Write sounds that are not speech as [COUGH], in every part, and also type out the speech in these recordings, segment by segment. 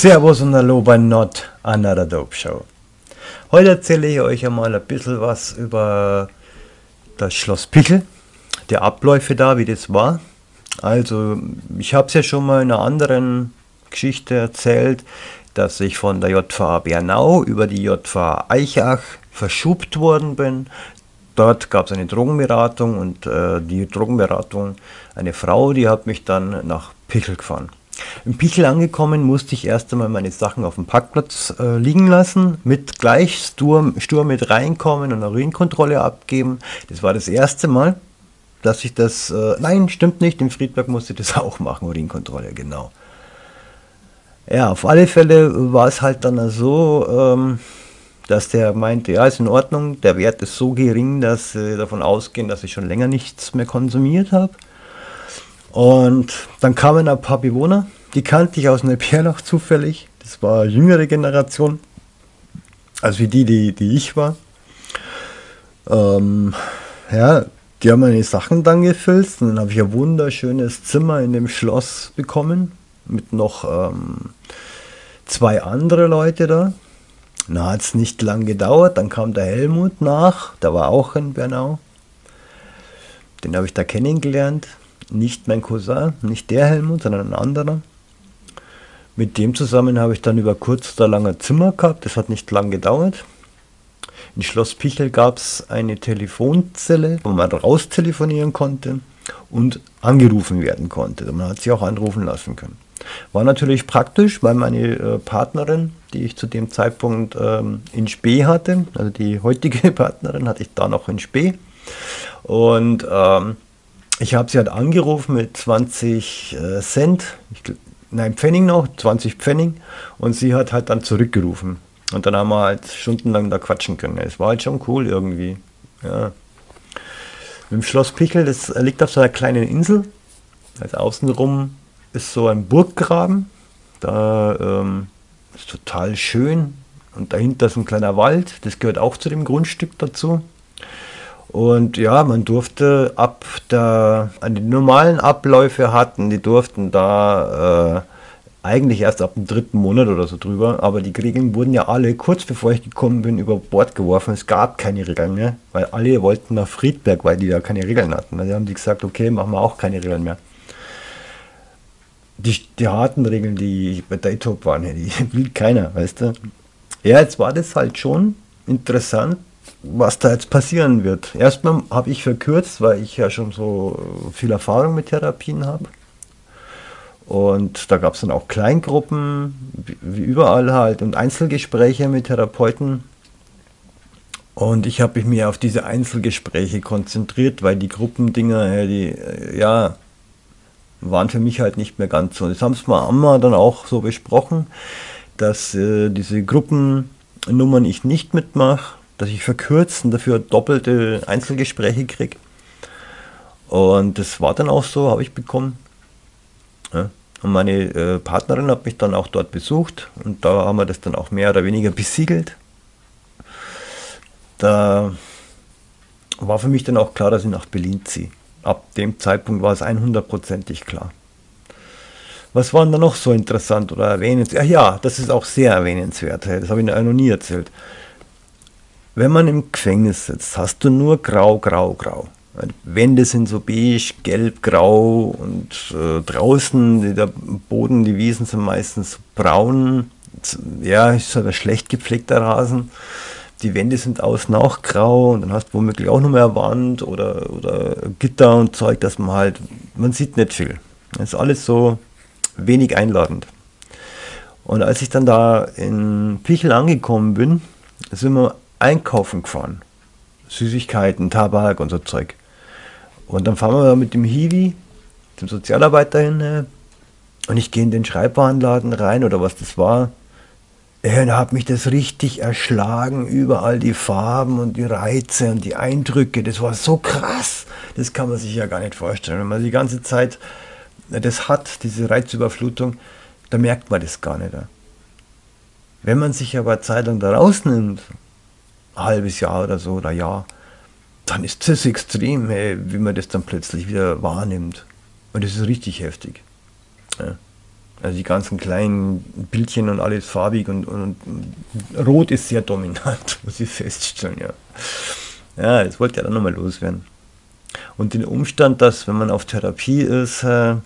Servus und Hallo bei Not Another Dope Show. Heute erzähle ich euch einmal ein bisschen was über das Schloss Pickel, der Abläufe da, wie das war. Also, ich habe es ja schon mal in einer anderen Geschichte erzählt, dass ich von der JVA Bernau über die JVA Eichach verschubt worden bin. Dort gab es eine Drogenberatung und äh, die Drogenberatung, eine Frau, die hat mich dann nach Pickel gefahren. Im Pichel angekommen, musste ich erst einmal meine Sachen auf dem Parkplatz äh, liegen lassen, mit gleich stur, stur mit reinkommen und Urinkontrolle abgeben. Das war das erste Mal, dass ich das. Äh, nein, stimmt nicht. Im Friedberg musste ich das [LAUGHS] auch machen, Urinkontrolle, genau. Ja, auf alle Fälle war es halt dann so, ähm, dass der meinte, ja, ist in Ordnung, der Wert ist so gering, dass sie davon ausgehen, dass ich schon länger nichts mehr konsumiert habe. Und dann kamen ein paar Bewohner, die kannte ich aus Neuperlach zufällig. Das war eine jüngere Generation, als wie die, die, die ich war. Ähm, ja, die haben meine Sachen dann gefüllt und dann habe ich ein wunderschönes Zimmer in dem Schloss bekommen mit noch ähm, zwei andere Leute da. Na, hat es nicht lang gedauert, dann kam der Helmut nach, der war auch in Bernau. Den habe ich da kennengelernt nicht mein Cousin, nicht der Helmut, sondern ein anderer. Mit dem zusammen habe ich dann über kurz oder lang ein Zimmer gehabt. Das hat nicht lang gedauert. In Schloss Pichel gab es eine Telefonzelle, wo man raus telefonieren konnte und angerufen werden konnte. Man hat sich auch anrufen lassen können. War natürlich praktisch, weil meine äh, Partnerin, die ich zu dem Zeitpunkt ähm, in Spee hatte, also die heutige [LAUGHS] Partnerin hatte ich da noch in Spee. Und ähm, ich habe sie halt angerufen mit 20 äh, Cent, ich, nein, Pfennig noch, 20 Pfennig. Und sie hat halt dann zurückgerufen. Und dann haben wir halt stundenlang da quatschen können. Es war halt schon cool irgendwie. Ja. Dem Schloss Pichel, das liegt auf so einer kleinen Insel. Also außenrum ist so ein Burggraben. Da ähm, ist total schön. Und dahinter ist ein kleiner Wald. Das gehört auch zu dem Grundstück dazu. Und ja, man durfte ab der, die normalen Abläufe hatten, die durften da äh, eigentlich erst ab dem dritten Monat oder so drüber, aber die Regeln wurden ja alle kurz bevor ich gekommen bin über Bord geworfen. Es gab keine Regeln mehr, weil alle wollten nach Friedberg, weil die da keine Regeln hatten. Also haben die gesagt, okay, machen wir auch keine Regeln mehr. Die, die harten Regeln, die bei Daytop waren, die [LAUGHS] will keiner, weißt du. Ja, jetzt war das halt schon interessant, was da jetzt passieren wird. Erstmal habe ich verkürzt, weil ich ja schon so viel Erfahrung mit Therapien habe. Und da gab es dann auch Kleingruppen, wie überall halt, und Einzelgespräche mit Therapeuten. Und ich habe mich mehr auf diese Einzelgespräche konzentriert, weil die Gruppendinger, die, ja, waren für mich halt nicht mehr ganz so. Das haben wir dann auch so besprochen, dass äh, diese Gruppennummern ich nicht mitmache dass ich verkürzt und dafür doppelte Einzelgespräche kriege. Und das war dann auch so, habe ich bekommen. Ja. Und meine äh, Partnerin hat mich dann auch dort besucht und da haben wir das dann auch mehr oder weniger besiegelt. Da war für mich dann auch klar, dass ich nach Berlin ziehe. Ab dem Zeitpunkt war es 100%ig klar. Was war denn da noch so interessant oder erwähnenswert? Ja, das ist auch sehr erwähnenswert. Das habe ich noch nie erzählt. Wenn man im Gefängnis sitzt, hast du nur grau, grau, grau. Die Wände sind so beige, gelb, grau und äh, draußen, der Boden, die Wiesen sind meistens braun. Ja, ist halt ein schlecht gepflegter Rasen. Die Wände sind außen auch grau und dann hast du womöglich auch noch mehr Wand oder, oder Gitter und Zeug, dass man halt, man sieht nicht viel. Das ist alles so wenig einladend. Und als ich dann da in Pichel angekommen bin, sind wir einkaufen gefahren. Süßigkeiten, Tabak und so Zeug. Und dann fahren wir mit dem Hiwi, dem Sozialarbeiter hin, äh, und ich gehe in den Schreibwarenladen rein oder was das war. Da hat mich das richtig erschlagen, überall die Farben und die Reize und die Eindrücke. Das war so krass. Das kann man sich ja gar nicht vorstellen. Wenn man die ganze Zeit das hat, diese Reizüberflutung, da merkt man das gar nicht. Wenn man sich aber Zeit lang da rausnimmt halbes Jahr oder so oder Jahr, dann ist das extrem, hey, wie man das dann plötzlich wieder wahrnimmt. Und das ist richtig heftig. Ja. Also die ganzen kleinen Bildchen und alles farbig und, und, und rot ist sehr dominant, [LAUGHS] muss ich feststellen, ja. Ja, das wollte ja dann nochmal loswerden. Und den Umstand, dass wenn man auf Therapie ist, äh,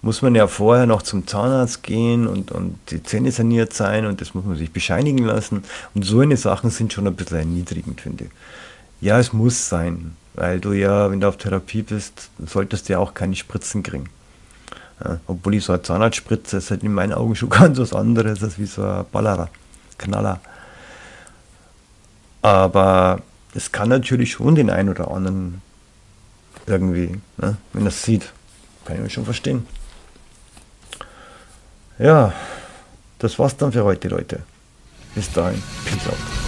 muss man ja vorher noch zum Zahnarzt gehen und, und die Zähne saniert sein und das muss man sich bescheinigen lassen. Und so eine Sachen sind schon ein bisschen erniedrigend, finde ich. Ja, es muss sein, weil du ja, wenn du auf Therapie bist, solltest du ja auch keine Spritzen kriegen. Ja, obwohl ich so eine Zahnarztspritze ist halt in meinen Augen schon [LAUGHS] ganz was anderes als wie so ein Ballerer, Knaller. Aber es kann natürlich schon den einen oder anderen irgendwie, ne, wenn es sieht, kann ich schon verstehen. Ja, das war's dann für heute, Leute. Bis dahin. Peace out.